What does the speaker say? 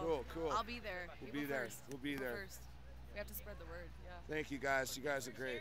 Cool, cool. I'll be there. We'll be there. 1st. We'll be there. 1st. We have to spread the word. Yeah. Thank you guys. You guys are great.